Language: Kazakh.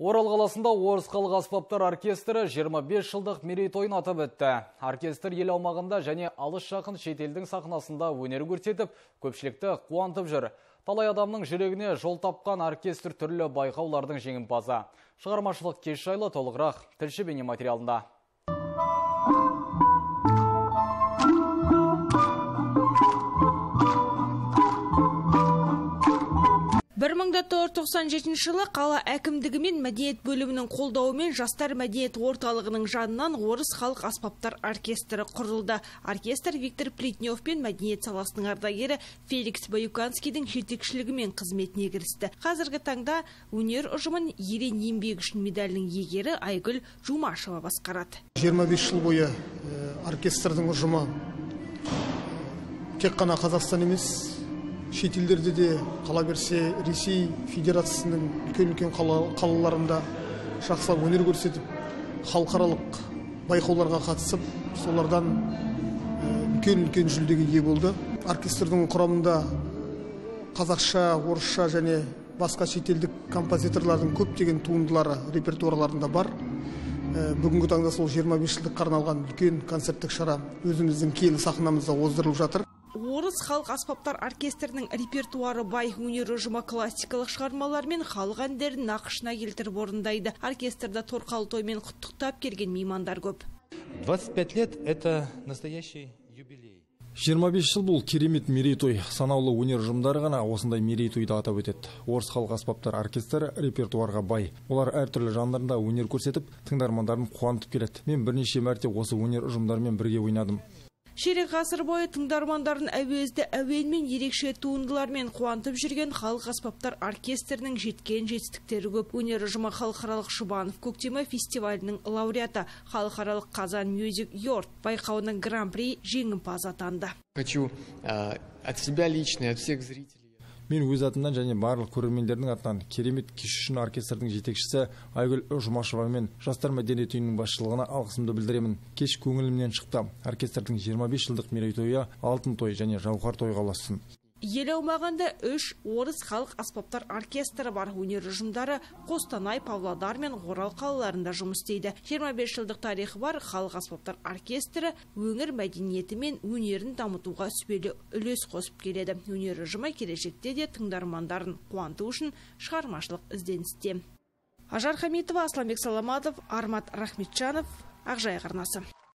Орал қаласында Орыс халық аспаптар оркестрі 25 жылдық мерейтойын атап өтті. Оркестр ел аумағында және алыс жақын шетелдің сахнасында өнер көрсетіп, көпшілікті қуантып жүр. Талай адамның жүрегіне жол тапқан оркестр түрлі байқаулардың жеңімпазы. Шығармашылық кеш жайлы толығырақ тілші бейне материалында. Бір мың тоғыз жүз тоқсан жетінші жылы қала әкімдігі мен мәдениет бөлімінің қолдауымен жастар мәдениет орталығының жанынан орыс халық аспаптар оркестрі құрылды. Оркестр виктор плетнев пен мәдениет саласының ардагері феликс баюканскийдің жетекшілігімен қызметіне кірісті. Қазіргі таңда өнер ұжымын ерен еңбегі үшін медалінің иегері айгүл жумашева басқарады. 25 жыл бойы оркестрдің ұжымы тек қана қазақстан емес шетелдерде де қала берсе ресей федерациясының үлкен үлкен қалаларында жақсылап өнер көрсетіп халықаралық байқауларға қатысып солардан үлкен үлкен жүлдеге ие болды. Оркестрдің құрамында қазақша орысша және басқа шетелдік композиторлардың көптеген туындылары репертуарларында бар. Бүгінгі таңда сол 25 жылдыққа арналған үлкен концерттік шара өзіміздің киелі сахнамызда оздырылып жатыр. Орыс халық аспаптар оркестрінің репертуары бай өнер ұжымы классикалық шығармалар мен халық әндерін нақышына келтіріп орындайды. Оркестрда торқалы тоймен құттықтап келген меймандар көп. 25 лет это настоящий юбилей. 25 жыл бұл керемет мерейтой. Санаулы өнер ұжымдары ғана осындай мерейтойды атап өтеді. Орыс халық аспаптар оркестрі репертуарға бай. Олар әртүрлі жанрында өнер көрсетіп тыңдармандарын қуантып келеді. Мен бірнеше мәрте осы өнер ұжымдарымен бірге ойнадым. Ширек ғасыр бойы тыңдармандарын әуезді әуенмен ерекше туындылармен қуантып жүрген халық аспаптар оркестрінің жеткен жетістіктері көп. Өнер ұжымы халықаралық жұбанов көктемі фестивалінің лауреаты халықаралық қазан мюзик йорт байқауының гран при жеңімпазы атанды. Хочу от себя лично от всех зрителей мен өз атымнан және барлық көрермендердің атынан керемет кеш үшін оркестрдің жетекшісі айгүл жұмашева мен жастар мәдениет үйінің басшылығына алғысымды білдіремін. Кеш көңілімнен шықты. Оркестрдің 25 жылдық мерейтойы алтын той және жауһар тойға ұлассын. Ел аумағында үш орыс халық аспаптар оркестрі бар. Өнер ұжымдары қостанай павлодар мен орал қалаларында жұмыс істейді. 25 жылдық тарихы бар халық аспаптар оркестрі өңір мәдениеті мен өнерін дамытуға сүбелі үлес қосып келеді. Өнер ұжымы келешекте де тыңдармандарын қуанту үшін шығармашылық ізденісте. Ажар хамитова асланбек саламатов армат рахметжанов ақжайық арнасы.